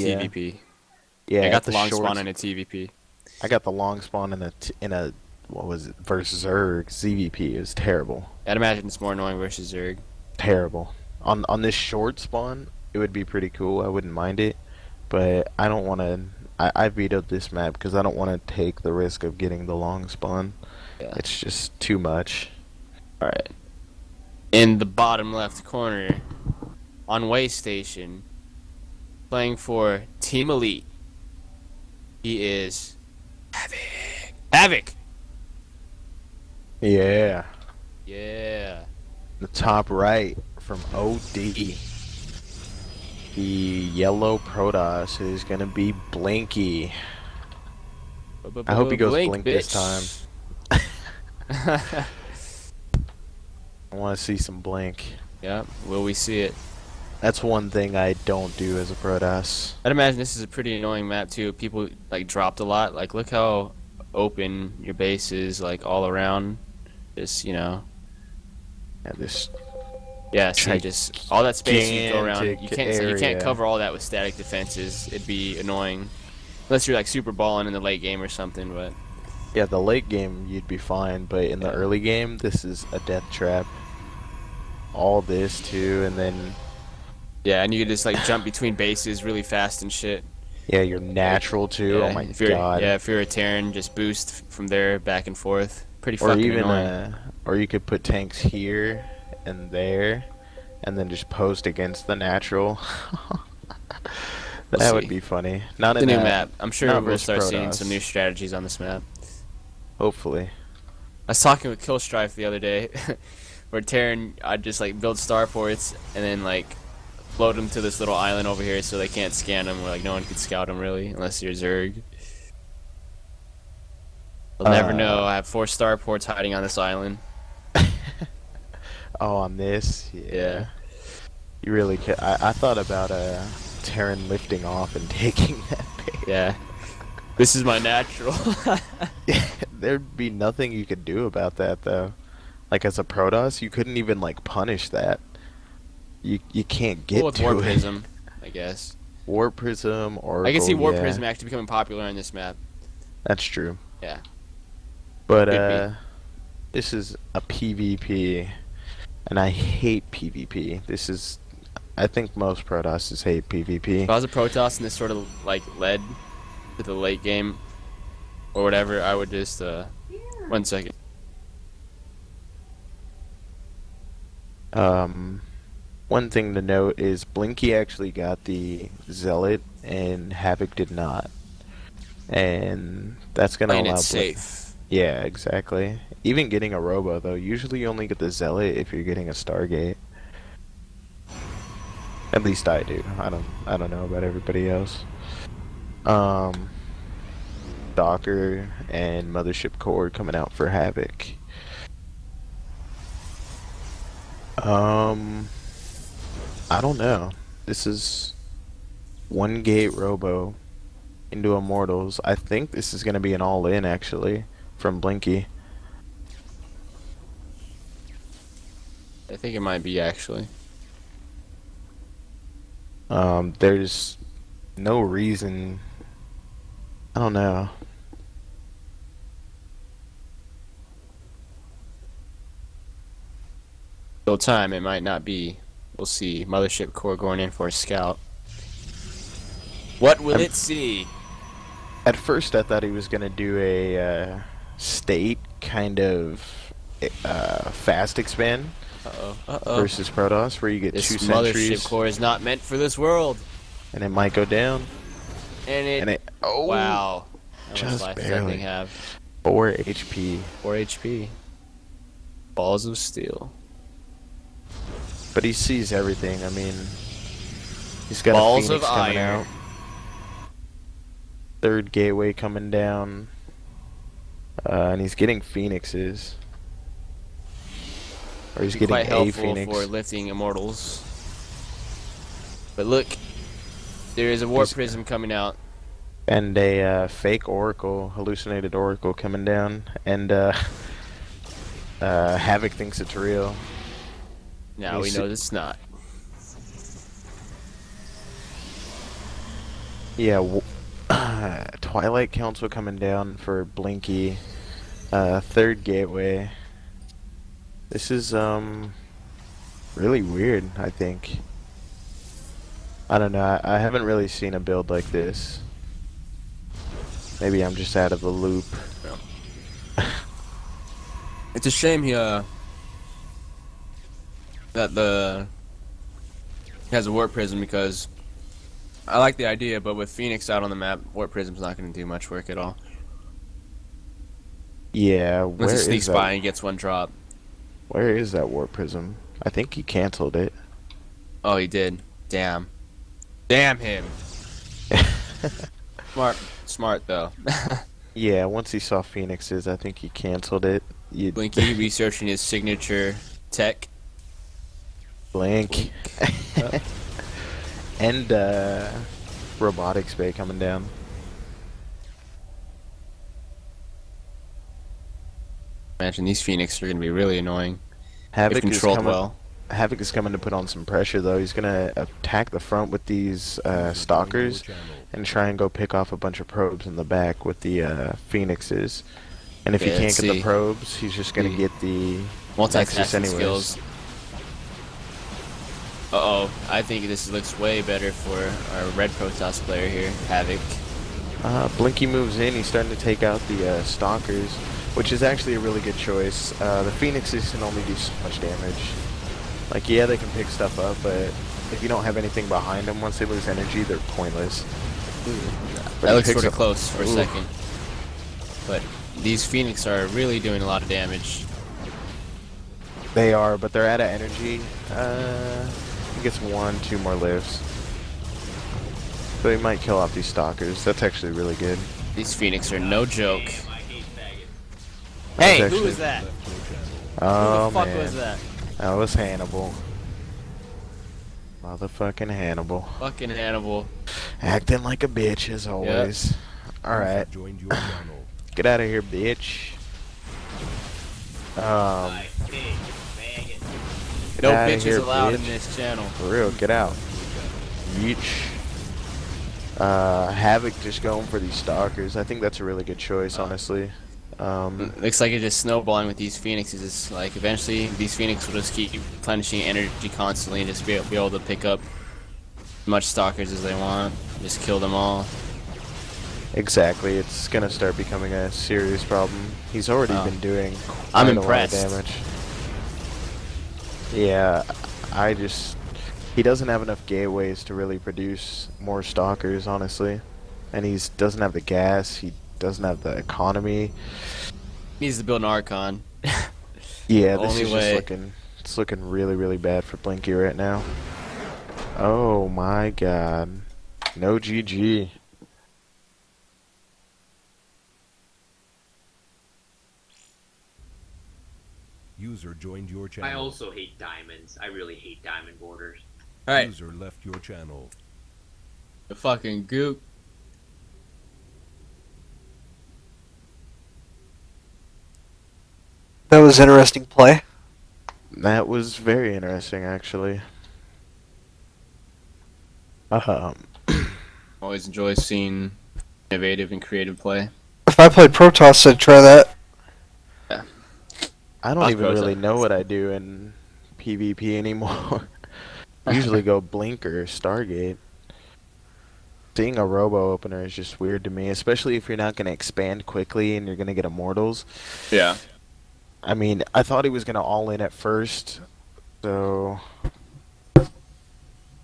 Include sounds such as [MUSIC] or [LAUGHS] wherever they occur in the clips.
the uh, TVP. yeah. I got the, the long short spawn in a TVP. I got the long spawn in a t- in a what was it versus Zerg ZVP. It was terrible, I'd imagine it's more annoying versus Zerg. terrible. On on this short spawn, it would be pretty cool. I wouldn't mind it, but I don't want to. I, I vetoed this map because I don't want to take the risk of getting the long spawn. Yeah. It's just too much. All right. In the bottom left corner, on Way Station, playing for Team Elite. He is Havok. Havok. Yeah, Yeah. the top right from OD. The yellow Protoss is gonna be Blinky. I hope he goes blink this time. [LAUGHS] I want to see some Blink. yeah. Will we see it? That's one thing I don't do as a Protoss. I'd imagine this is a pretty annoying map too. People like dropped a lot. Like look how open your base is, like all around. Just you know, Yeah, this yeah. So just all that space you go around. You can't so you can't cover all that with static defenses. It'd be annoying, unless you're like super balling in the late game or something. But Yeah, the late game you'd be fine, but in the early game, this is a death trap. All this too, and then yeah, and you could just like jump between bases really fast and shit. yeah, you're natural too. yeah, oh my if you're, god! Yeah, if you're a Terran, just boost from there back and forth. Pretty or fucking even annoying. uh, or you could put tanks here and there, and then just post against the natural. [LAUGHS] We'll that would see. be funny. Not the in new that, map. I'm sure gonna start seeing some new strategies on this map. Hopefully. I was talking with Killstrife the other day, [LAUGHS] where Terran, I'd just like build starports and then like float them to this little island over here so they can't scan them, where like no one could scout them really, unless you're Zerg. They'll never Uh, know. I have four starports hiding on this island. [LAUGHS] Oh, on this, yeah. Yeah. You really could. I, I thought about uh, Terran lifting off and [LAUGHS] taking that base. Yeah. This is my natural. [LAUGHS] There'd be nothing you could do about that, though. Like as a Protoss, you couldn't even like punish that. You you can't get well, to War it. Prism, [LAUGHS] I guess. Warp Prism or I can see War yeah, Prism actually becoming popular on this map. That's true. Yeah. But uh, this is a PvP, and I hate PvP. This is, I think most Protosses hate PvP. If I was a Protoss and this sort of like led to the late game or whatever, I would just uh one second. Um, one thing to note is Blinky actually got the Zealot, and Havok did not. And that's gonna Playing allow. it safe. Yeah, exactly. Even getting a Robo though, usually you only get the Zealot if you're getting a Stargate. At least I do. I don't. I don't know about everybody else. Um, Docker and Mothership Core coming out for Havok. Um, I don't know. This is one gate Robo into Immortals. I think this is gonna be an all-in actually from Blinky. I think it might be actually. Um, there's no reason. I don't know. Still time, it might not be. We'll see. Mothership Core going in for a scout. What will I'm- it see? At first, I thought he was gonna do a uh, state kind of uh, fast expand Uh oh. Uh oh. versus Protoss, where you get This two Mothership sentries Core is not meant for this world. and it might go down. And it. And it oh wow. How just barely. have? four HP. 4 HP. Balls of steel. But he sees everything. I mean, he's got Balls a Phoenix coming iron. out. Third gateway coming down. Uh, and he's getting phoenixes. Or he's getting quite a helpful phoenix. for lifting immortals. But look, there is a warp He's- prism coming out. And a uh, fake oracle, hallucinated oracle coming down. And uh, [LAUGHS] uh, Havok thinks it's real. Now we know it's not. Yeah, w- [CLEARS THROAT] Twilight Council coming down for Blinky. Uh, third gateway. This is um really weird. I think. I don't know. I, I haven't really seen a build like this. Maybe I'm just out of the loop. It's a shame he uh that the has a warp prism because I like the idea, but with Phoenix out on the map, warp prism's not going to do much work at all. Yeah, where Unless he is sneaks that? by and gets one drop. Where is that warp prism? I think he canceled it. Oh, he did. Damn. Damn him. [LAUGHS] Smart. Smart though. [LAUGHS] yeah, once he saw Phoenix's, I think he canceled it. You Blinky researching his signature tech. Blink. [LAUGHS] and uh robotics bay coming down. Imagine these Phoenix are going to be really annoying Havok controlled coming. well. Havok is coming to put on some pressure though. He's gonna attack the front with these uh, stalkers and try and go pick off a bunch of probes in the back with the uh, phoenixes. And if Okay, he can't get the probes, he's just gonna The get the Multitasking Nexus anyways. skills. Uh oh, I think this looks way better for our red Protoss player here, Havok. Uh, Blinky moves in. He's starting to take out the uh, stalkers, which is actually a really good choice. Uh, the phoenixes can only do so much damage. Like, yeah, they can pick stuff up, but if you don't have anything behind them, once they lose energy, they're pointless. That looks sort of close for a second. But these Phoenix are really doing a lot of damage. They are, but they're out of energy. Uh, he gets one, two more lives. So he might kill off these stalkers. That's actually really good. These Phoenix are no joke. That's Hey, who actually- was that? Oh who the fuck man, was that? that was Hannibal. Motherfucking Hannibal. Fucking Hannibal. Acting like a bitch as always. Alright, Joined your channel. get out of here, bitch. Um, get No bitches here, allowed in this channel. For real, get out. Yeesh. Uh, Havok just going for these stalkers. I think that's a really good choice, honestly. Um, Looks like it's just snowballing with these phoenixes. It's like eventually these phoenix will just keep replenishing energy constantly and just be, be able to pick up as much stalkers as they want. Just kill them all. exactly. It's gonna start becoming a serious problem. He's already Oh. been doing I'm impressed. a lot of damage. Yeah, I just he doesn't have enough gateways to really produce more stalkers, honestly, and he doesn't have the gas. He doesn't have the economy. He Needs to build an Archon. [LAUGHS] Yeah, this Only is way. just looking it's looking really really bad for Blinky right now. Oh my god. No GG. User joined your channel. I also hate diamonds. I really hate diamond borders. Alright, User left your channel. the fucking goop. That was interesting play. That was very interesting actually. Um Always enjoy seeing innovative and creative play. If I played Protoss, I'd try that. I don't Us even really know what I do in PvP anymore. [LAUGHS] Usually go Blink or Stargate. Seeing a Robo opener is just weird to me, especially if you're not going to expand quickly and you're going to get Immortals. Yeah. I mean, I thought he was going to all in at first, so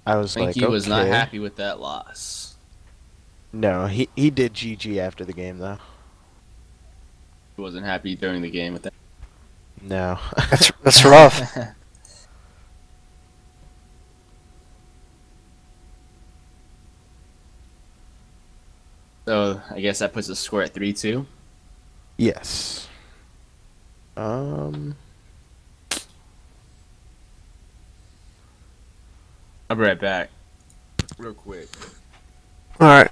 I was I think like, he was not happy with that loss. No, he he did GG after the game though. He wasn't happy during the game with that. No. That's [LAUGHS] that's rough. So I guess that puts the score at three two. yes. Um. I'll be right back. Real quick. All right.